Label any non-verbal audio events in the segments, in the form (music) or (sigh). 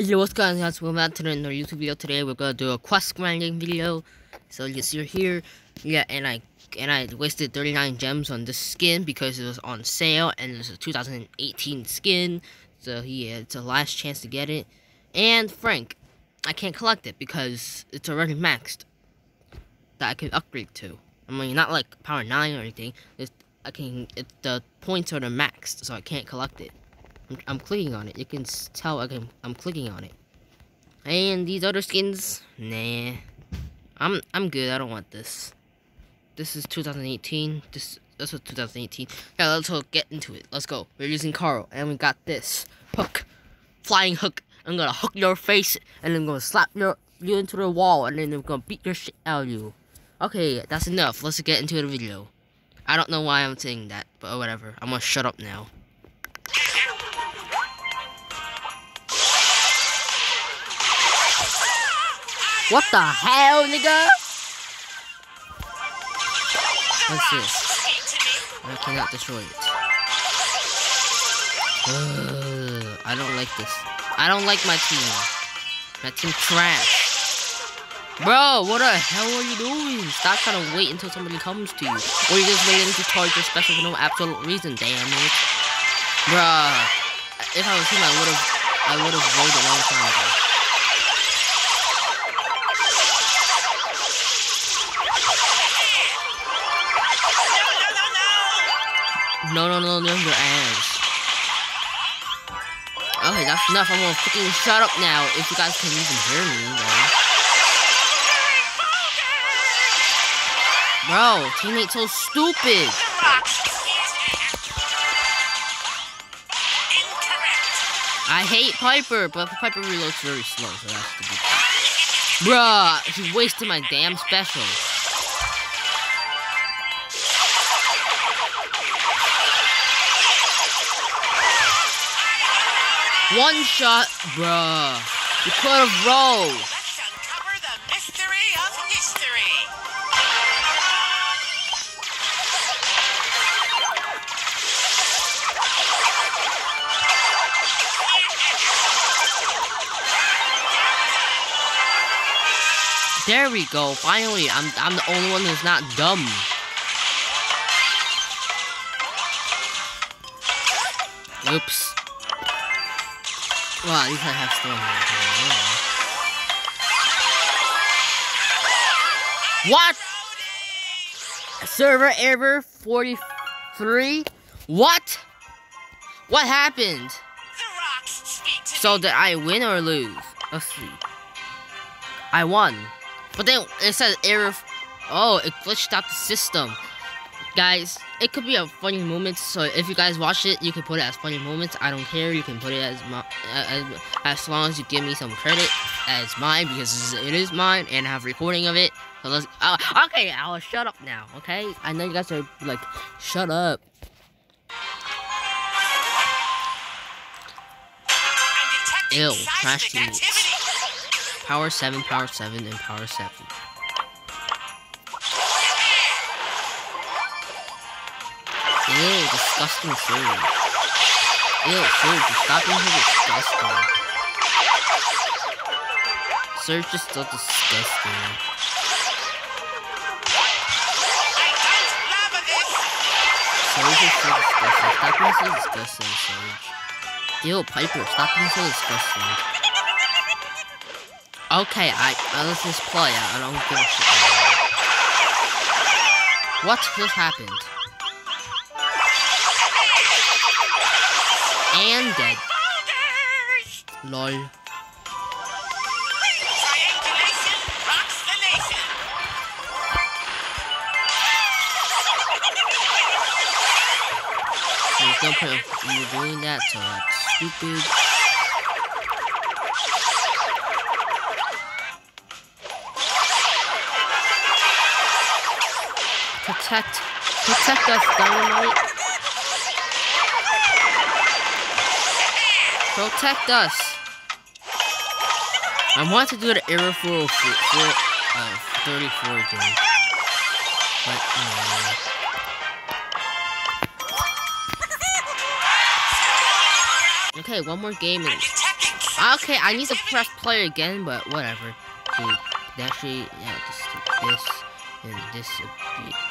Yo, what's going on guys? Welcome back to another YouTube video. Today we're gonna do a quest grinding video. So you see here, yeah, and I and I wasted 39 gems on this skin because it was on sale and it's a 2018 skin. So yeah, it's a last chance to get it. And Frank, I can't collect it because it's already maxed. That I can upgrade to. I mean, not like power 9 or anything. It's I can. It, the points are the maxed, so I can't collect it. I'm, I'm clicking on it. You can tell I can, I'm clicking on it. And these other skins, nah. I'm I'm good. I don't want this. This is 2018. This this was 2018. Yeah, let's go get into it. Let's go. We're using Carl, and we got this hook, flying hook. I'm gonna hook your face, and I'm gonna slap your you into the wall, and then I'm gonna beat your shit out of you. Okay, that's enough. Let's get into the video. I don't know why I'm saying that, but whatever. I'm gonna shut up now. What the hell, nigga? What's this? I cannot destroy it. Ugh, I don't like this. I don't like my team. My team trash. Bro, what the hell are you doing? Stop trying to wait until somebody comes to you. Or you're just waiting to charge your special for no absolute reason, damn it. Bruh. If I was him, I would've I would've rolled a long time ago. No, no, no, no, your ass. Okay, that's enough. I'm gonna freaking shut up now if you guys can even hear me, though. Bro, teammate so stupid. I hate Piper, but Piper reloads very slow, so that's the good thing. Bruh, he wasted my damn special. One shot, bruh. You could have rolled. There we go. Finally, I'm I'm the only one who's not dumb. Oops. Well, at least I have stone here. What? Server error 43? What? What happened? So did I win or lose? Let's see. I won. But then it says error. Oh, it glitched out the system. Guys, it could be a funny moment. So if you guys watch it, you can put it as funny moments. I don't care. You can put it as as, as long as you give me some credit as mine because it is mine and I have recording of it. So let's. Uh, okay, I'll shut up now. Okay, I know you guys are like, shut up. Ew, trash teammates. Power 7, Power 7, and Power 7. Ew, disgusting Surge. Ew, Surge, stop being so disgusting. Surge is so disgusting. Surge is so disgusting. Stop being so disgusting, Surge. Ew, Piper, stop being so disgusting. Okay, I uh, let's just play. I don't give a shit. What just happened? And dead. Lol. There's no point you doing that, so that's stupid. Protect. Protect us, Dynamike. Protect us. I want to do the for, for uh, 34 again. But, no. Okay, one more game and... Okay, I need to press play again, but whatever. Dude, actually, yeah, just do this and this would be.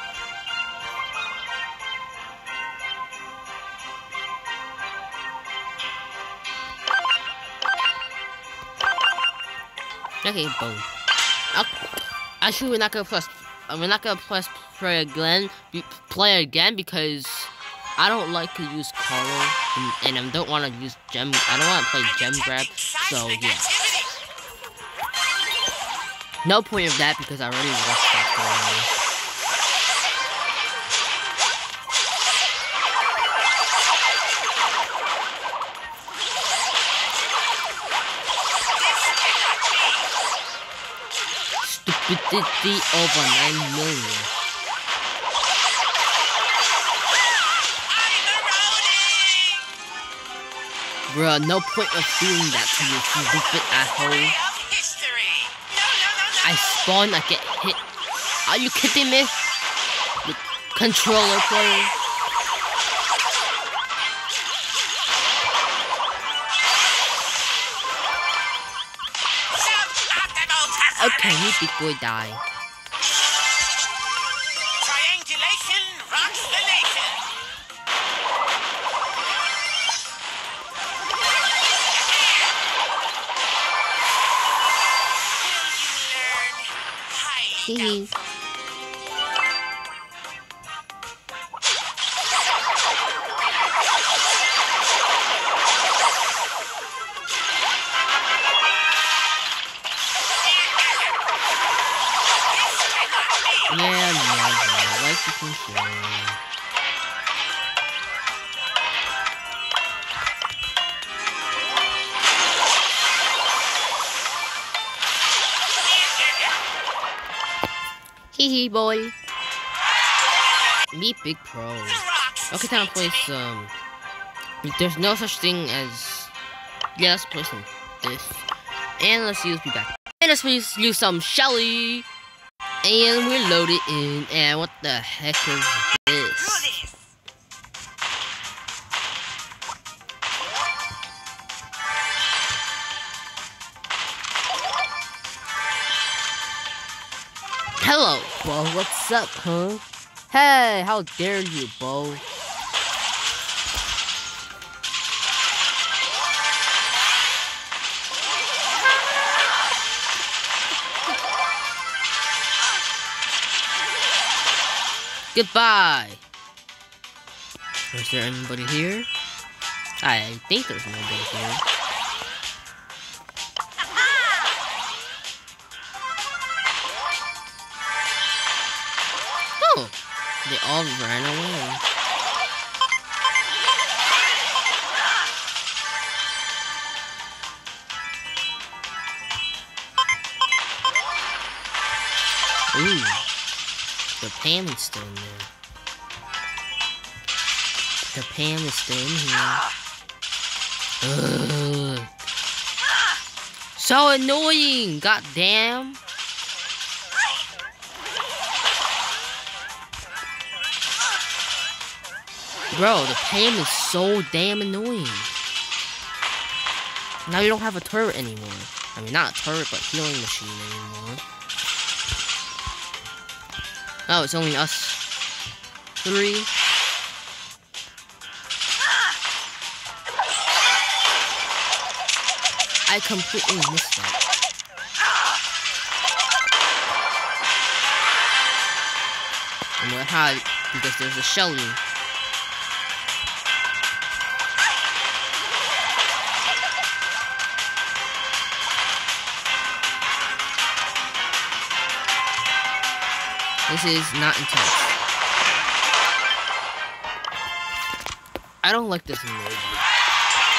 Okay, boom. Okay. Actually, we're not gonna press. Uh, we're not gonna press play again. Play again because I don't like to use Carl, and, and I don't want to use gem. I don't want to play gem grab. So yeah. No point of that because I already watched that. Stupidity over 9 million. Bruh, no point of doing that to you, stupid asshole. I spawn, I get hit. Are you kidding me? The controller player. Okay, you big boy die. Triangulation rocks the nation. Will you learn? Hi. Hee hee, boy. Meet Big Pro. Okay, time to play some. There's no such thing as. Yeah, let's play some this. And let's use be back. And let's use some Shelly. And we're loaded in. And what the heck is this? Hello, Bo. What's up, huh? Hey, how dare you, Bo? Goodbye. Is there anybody here? I think there's nobody here. Oh, they all ran away. Pam is still in there. The Pam is still in here. Ugh. So annoying! God damn! Bro, the Pam is so damn annoying. Now you don't have a turret anymore. I mean, not a turret, but healing machine anymore. Oh, it's only us. Three. I completely missed that. And we're high because there's a Shelly. This is not intense. I don't like this emoji.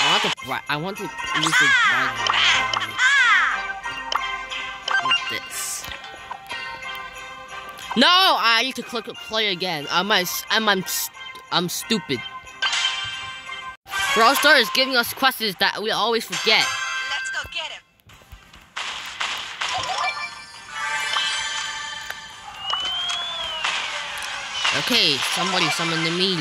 I want to I want to use the bright Like this. No, I need to click play again. I'm I'm I'm I'm stupid. Brawl Stars is giving us questions that we always forget. Okay, somebody summon the meteor.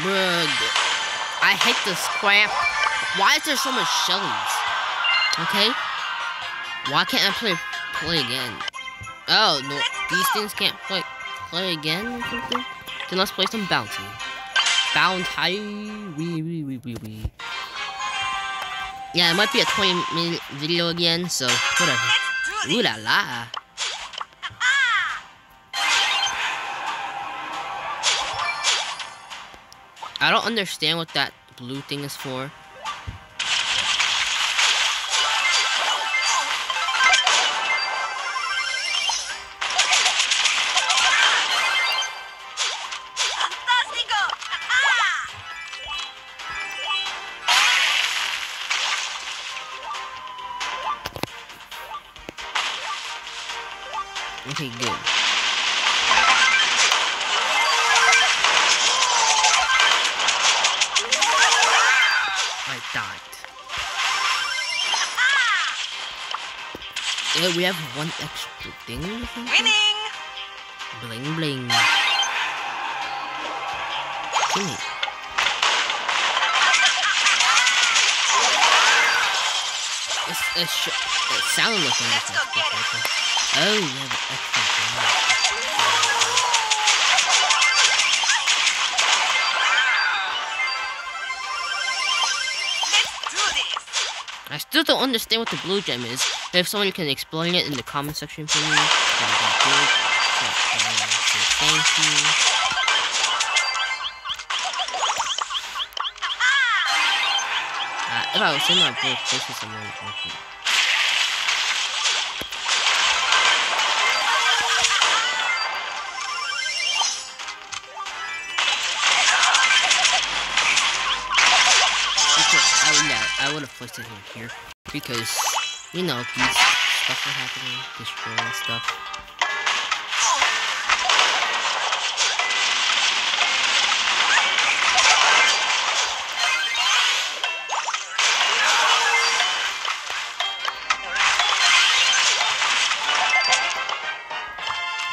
Bruh, I hate this crap. Why is there so much shellies? Okay? Why can't I play play again? Oh no, these things can't play play again or something? Then let's play some bounty. Bounty wee wee wee wee wee. Yeah, it might be a 20 minute video again, so whatever. Ooh la la. I don't understand what that blue thing is for. Okay, good. I died. Yeah, we have one extra thing. Winning. Bling bling. Gimme. It's, it's, sh- it sounded like I'm Let's Oh, do this. I still don't understand what the blue gem is. but If someone can explain it in the comment section for me, that would be good. Uh, if I was in my book, this is a really important. Placed it here because you know these stuff are happening, destroying stuff.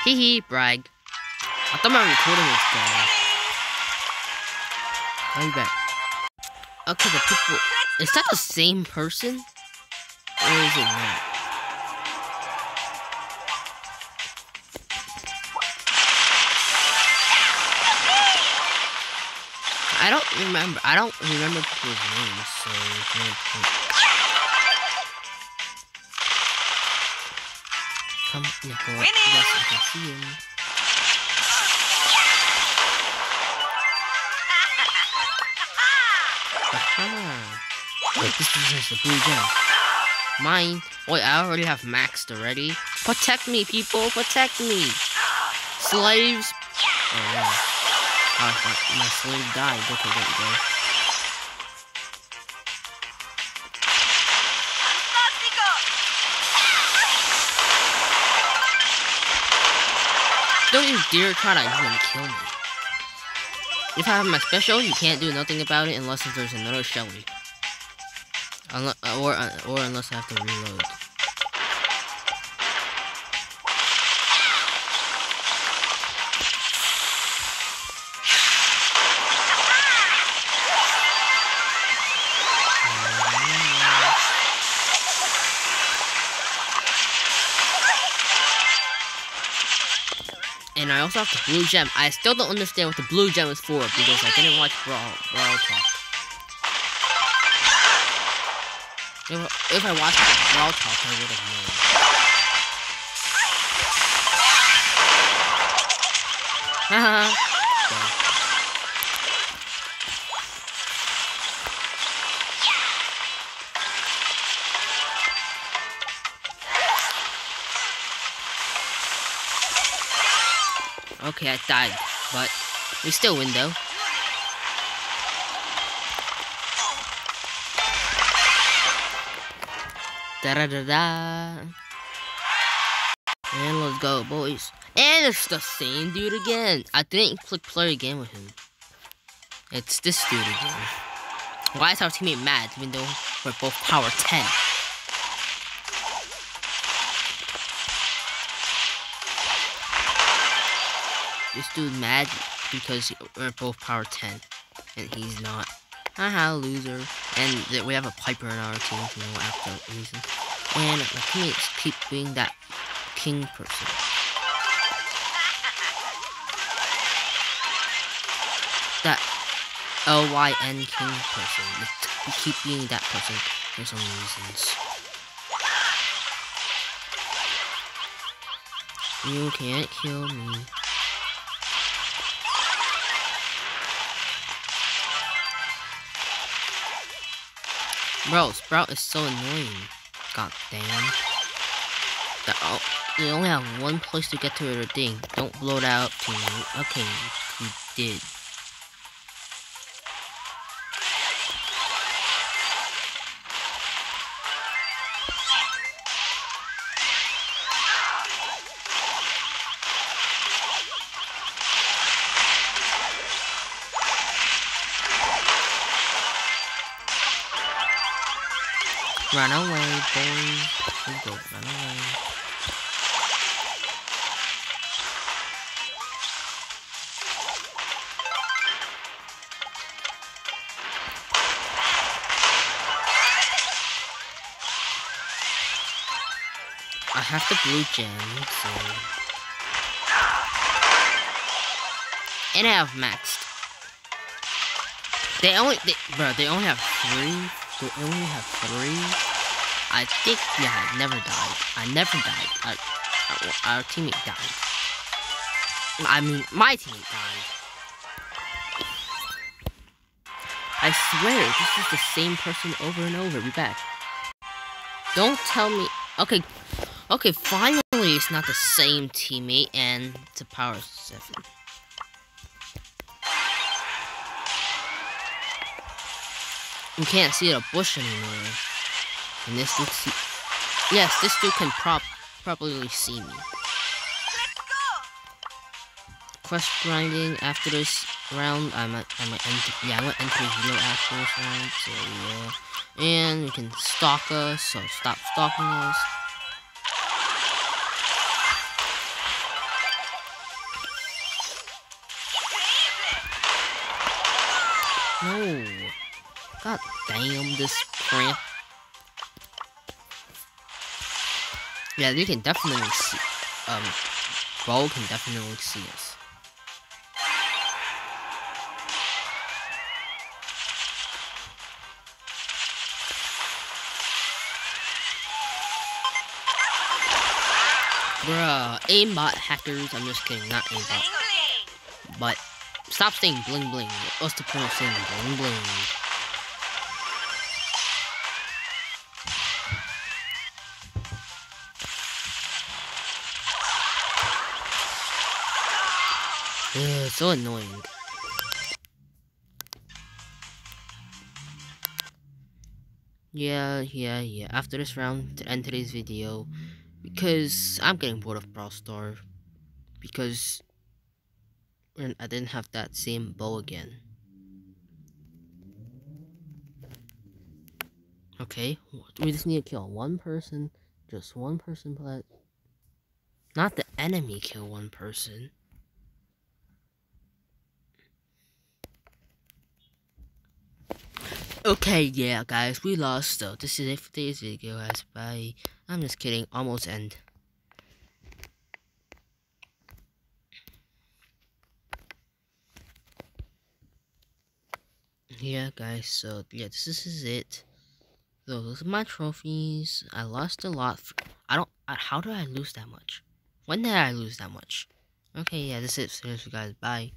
Hee, brag. I thought my recording was gone. I'll be back. Okay, the people. Is that the same person? Or is it not? I don't remember. I don't remember people's names, so no. Come, go. Yes, I can see him. (laughs) Aha! Wait, this is the blue gem. Mine. Wait, I already have maxed already. Protect me, people! Protect me! Slaves! Oh no. Oh, thought my slave died. Okay, we go. Don't you dare try to even kill me. If I have my special, you can't do nothing about it unless there's another Shelly. Unless, or, uh, or unless I have to reload. And I also have the blue gem. I still don't understand what the blue gem is for because I didn't watch Brawl, Brawl Talk. If, if I watched the Brawl Talk, I would have known. Haha. (laughs) Okay, I died, but we still win though. Da da da da. And let's go, boys. And it's the same dude again. I didn't click play again with him. It's this dude again. Why is our teammate mad even though we're both power 10? This dude mad because we're both power 10. and he's not. Haha, loser. And we have a Piper in our team for no actual reason. And my teammates keep being that king person. That L-Y-N king person. We keep being that person for some reasons. You can't kill me. Bro, Sprout is so annoying. God damn. The, oh, you only have one place to get to the thing. Don't blow it out to me. Okay, you did. Run away, boys. Go, run away. I have the blue gem, so... And I have maxed. They only, they, bro, they only have three they only have three. I think, yeah, I never died. I never died. I, our, our teammate died. I mean, my teammate died. I swear, this is the same person over and over. Be back. Don't tell me. Okay, okay, finally it's not the same teammate and it's a power 7. You can't see the bush anymore. And this dude see Yes, this dude can prop probably see me. Quest grinding after this round, I might I might enter yeah, I might enter hero after this round, so yeah. And you can stalk us, so stop stalking us. No. God damn this cramp. Yeah, they can definitely see. Um, Bo can definitely see us. Bruh, aimbot hackers. I'm just kidding, not aimbot. But stop saying bling bling. What's the point of saying bling bling? So annoying. Yeah, yeah, yeah. After this round, to end today's video, because I'm getting bored of Brawl Star, because I didn't have that same bow again. Okay, we just need to kill one person, just one person, but not the enemy kill one person. Okay, yeah, guys, we lost, though. This is it for today's video, guys. Bye. I'm just kidding. Almost end. Yeah, guys, so, yeah, this, this is it. Those are my trophies. I lost a lot. I don't... How did I lose that much? When did I lose that much? Okay, yeah, this is it. Seriously, guys. Bye.